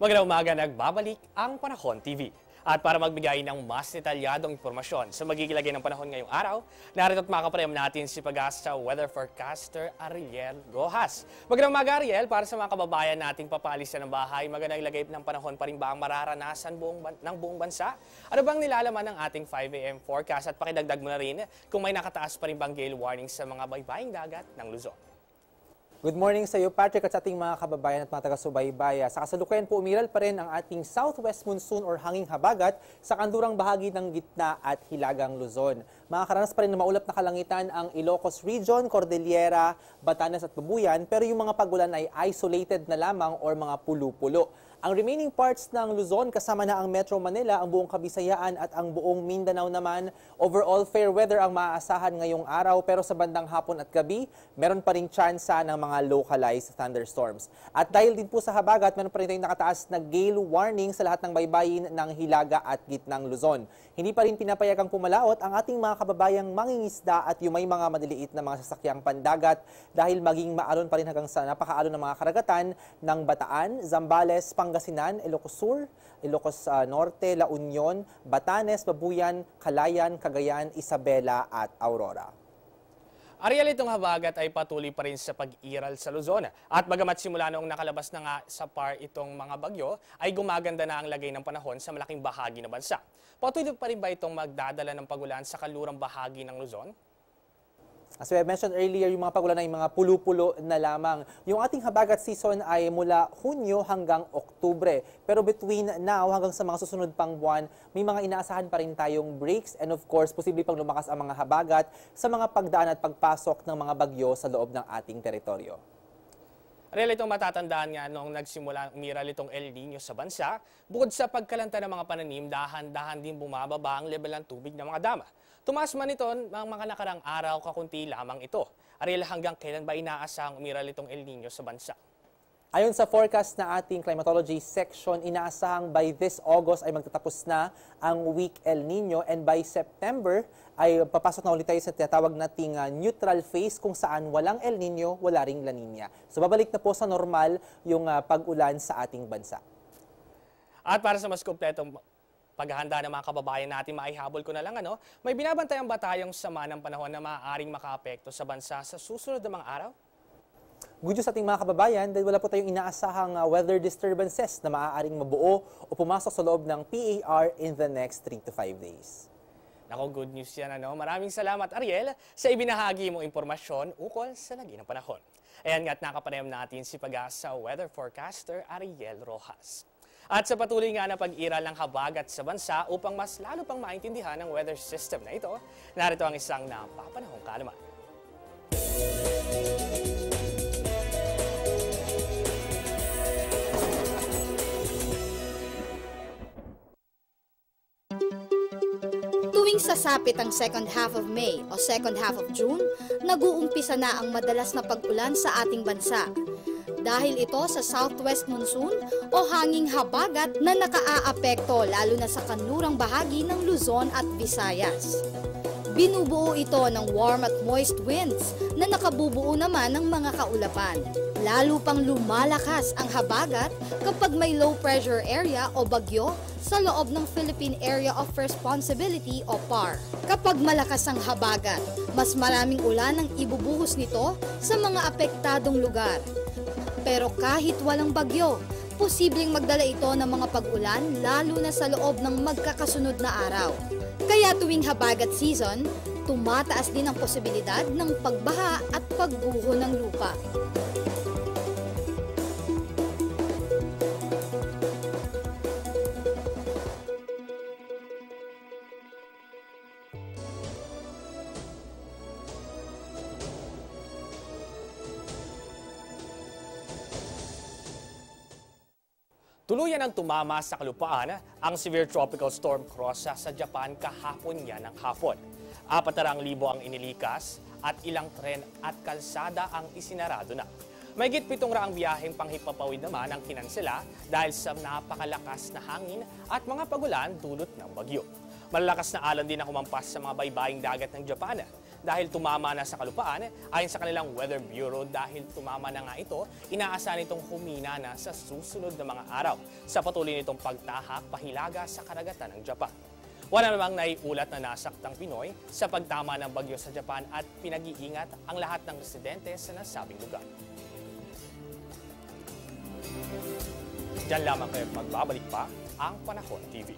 Magandang umaga, nagbabalik ang Panahon TV. At para magbigay ng mas detalyadong impormasyon sa magigilagay ng panahon ngayong araw, narito at makaprem natin si Pagasta Weather Forecaster Ariel Rojas. Magandang umaga Ariel, para sa mga kababayan nating papalis na ng bahay, magandang ilagay ng panahon pa rin ba ang mararanasan buong, ng buong bansa? Ano bang nilalaman ng ating 5 a.m. forecast? At pakidagdag mo na rin kung may nakataas pa rin bang gale warning sa mga baybaying dagat ng Luzon. Good morning sa iyo, Patrick, at sa ating mga kababayan at mga taga-subaybaya. Sa kasalukuyan po, umiral pa rin ang ating southwest monsoon or hanging habagat sa kandurang bahagi ng gitna at hilagang Luzon. Makakaranas pa rin ng maulap na kalangitan ang Ilocos Region, Cordillera, Batanes at Babuyan, pero yung mga pagulan ay isolated na lamang or mga pulo-pulo. Ang remaining parts ng Luzon kasama na ang Metro Manila, ang buong Kabisayaan at ang buong Mindanao naman, overall fair weather ang maaasahan ngayong araw pero sa bandang hapon at gabi, meron pa rin tsansa ng mga localized thunderstorms. At dahil din po sa habagat, meron pa rin tayong nakataas na gale warning sa lahat ng baybayin ng Hilaga at Gitnang Luzon. Hindi pa rin pinapayagang pumalaot ang ating mga kababayang mangingisda at yung may mga maliliit na mga sasakyang pandagat dahil maging maalon pa rin hanggang sa napakaalon ng mga karagatan ng Bataan, Zambales, Pangasinan, Ilocos Sur, Ilocos ah, Norte, La Union, Batanes, Babuyan, Calayan, Cagayan, Isabela at Aurora. Ariel, itong habagat ay patuloy pa rin sa pag-iral sa Luzon. At bagamat simula noong nakalabas na nga sa par itong mga bagyo, ay gumaganda na ang lagay ng panahon sa malaking bahagi ng bansa. Patuloy pa rin ba itong magdadala ng pagulan sa kalurang bahagi ng Luzon? As we mentioned earlier, yung mga pagulan ay mga pulo-pulo na lamang. Yung ating habagat season ay mula Hunyo hanggang Oktubre. Pero between now hanggang sa mga susunod pang buwan, may mga inaasahan pa rin tayong breaks and of course, posible pang lumakas ang mga habagat sa mga pagdaan at pagpasok ng mga bagyo sa loob ng ating teritoryo. Ariel, itong matatandaan nga noong nagsimula umiral itong El Nino sa bansa, bukod sa pagkalanta ng mga pananim, dahan-dahan din bumababa ang level ng tubig ng mga dama. Tumaas man ito ang mga nakarang araw kakunti lamang ito. Ariel, hanggang kailan ba inaasahang umiral itong El Nino sa bansa? Ayon sa forecast na ating climatology section, inaasahang by this August ay magtatapos na ang week El Nino and by September ay papasok na ulit tayo sa tinatawag nating ah, neutral phase kung saan walang El Nino, wala ring La Nina. So babalik na po sa normal yung ah, pag-ulan sa ating bansa. At para sa mas kumpletong paghahanda ng mga kababayan natin, maihabol ko na lang ano, may binabantayan ba tayong sama ng panahon na maaaring makaapekto sa bansa sa susunod na mga araw? Good news sa ating mga kababayan dahil wala po tayong inaasahang ah, weather disturbances na maaaring mabuo o pumasok sa loob ng PAR in the next 3 to 5 days. Nako, good news yan ano. Maraming salamat Ariel sa ibinahagi mong impormasyon ukol sa lagi ng panahon. Ayan nga't nakapanayam natin si Pag-asa Weather Forecaster Ariel Rojas. At sa patuloy nga na pag-iral ng habagat sa bansa upang mas lalo pang maintindihan ang weather system na ito, narito ang isang napapanahong kalaman. Tuwing sasapit ang second half of May o second half of June, nag-uumpisa na ang madalas na pag-ulan sa ating bansa. Dahil ito sa southwest monsoon o hanging habagat na nakaaapekto lalo na sa kanlurang bahagi ng Luzon at Visayas. Binubuo ito ng warm at moist winds na nakabubuo naman ng mga kaulapan. Lalo pang lumalakas ang habagat kapag may low pressure area o bagyo sa loob ng Philippine Area of Responsibility o PAR. Kapag malakas ang habagat, mas maraming ulan ang ibubuhos nito sa mga apektadong lugar. Pero kahit walang bagyo, posibleng magdala ito ng mga pag-ulan lalo na sa loob ng magkakasunod na araw. Kaya tuwing habagat season, tumataas din ang posibilidad ng pagbaha at pagguho ng lupa. Tuluyan ang tumama sa kalupaan ang severe tropical storm Crossa sa Japan kahapon yan ng hapon. Apat na rang libo ang inilikas at ilang tren at kalsada ang isinarado na. Mayigit pitong raang biyaheng panghipapawid naman ang kinansela dahil sa napakalakas na hangin at mga pagulan dulot ng bagyo. Malalakas na alon din ang humampas sa mga baybaying dagat ng Japan. Dahil tumama na sa kalupaan. Ayon sa kanilang Weather Bureau, dahil tumama na nga ito, inaasahan itong humina na sa susunod na mga araw sa patuloy nitong pagtahak pahilaga sa karagatan ng Japan. Wala namang naiulat na nasaktang Pinoy sa pagtama ng bagyo sa Japan at pinag-iingat ang lahat ng residente sa nasabing lugar. Diyan lamang kayo magbabalik pa ang Panahon TV.